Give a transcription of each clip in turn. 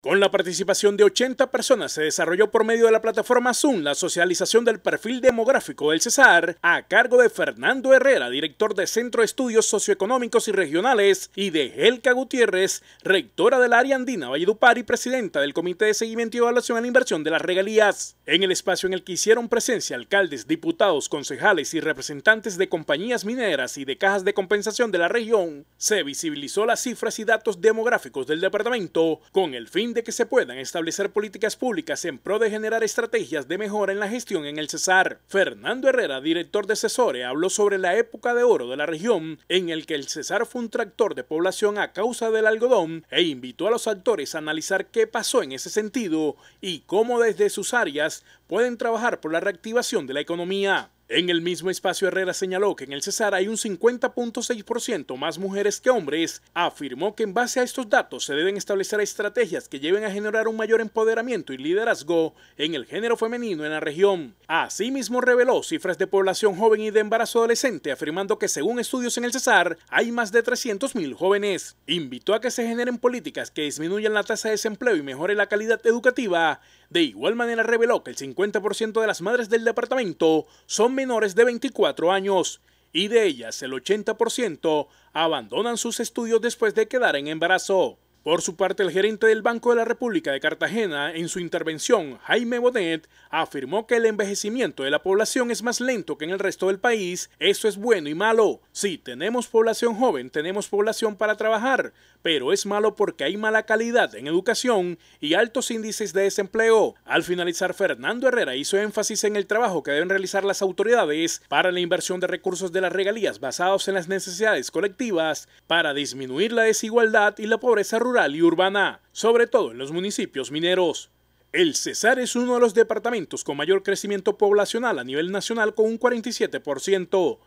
Con la participación de 80 personas se desarrolló por medio de la plataforma Zoom la socialización del perfil demográfico del Cesar a cargo de Fernando Herrera, director de Centro de Estudios Socioeconómicos y Regionales, y de Helka Gutiérrez, rectora del área andina Valledupar y presidenta del Comité de Seguimiento y Evaluación a la Inversión de las Regalías. En el espacio en el que hicieron presencia alcaldes, diputados, concejales y representantes de compañías mineras y de cajas de compensación de la región, se visibilizó las cifras y datos demográficos del departamento con el fin de que se puedan establecer políticas públicas en pro de generar estrategias de mejora en la gestión en el Cesar. Fernando Herrera, director de Cesore, habló sobre la época de oro de la región en el que el Cesar fue un tractor de población a causa del algodón e invitó a los actores a analizar qué pasó en ese sentido y cómo desde sus áreas pueden trabajar por la reactivación de la economía. En el mismo espacio Herrera señaló que en el Cesar hay un 50.6% más mujeres que hombres. Afirmó que en base a estos datos se deben establecer estrategias que lleven a generar un mayor empoderamiento y liderazgo en el género femenino en la región. Asimismo reveló cifras de población joven y de embarazo adolescente, afirmando que según estudios en el Cesar hay más de 300.000 jóvenes. Invitó a que se generen políticas que disminuyan la tasa de desempleo y mejoren la calidad educativa. De igual manera reveló que el 50% de las madres del departamento son menores de 24 años y de ellas el 80% abandonan sus estudios después de quedar en embarazo. Por su parte, el gerente del Banco de la República de Cartagena, en su intervención, Jaime Bonet, afirmó que el envejecimiento de la población es más lento que en el resto del país. Eso es bueno y malo. Si tenemos población joven, tenemos población para trabajar, pero es malo porque hay mala calidad en educación y altos índices de desempleo. Al finalizar, Fernando Herrera hizo énfasis en el trabajo que deben realizar las autoridades para la inversión de recursos de las regalías basados en las necesidades colectivas para disminuir la desigualdad y la pobreza rural y urbana, sobre todo en los municipios mineros. El Cesar es uno de los departamentos con mayor crecimiento poblacional a nivel nacional con un 47%.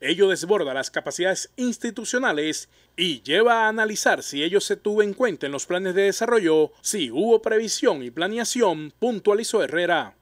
Ello desborda las capacidades institucionales y lleva a analizar si ello se tuvo en cuenta en los planes de desarrollo, si hubo previsión y planeación, puntualizó Herrera.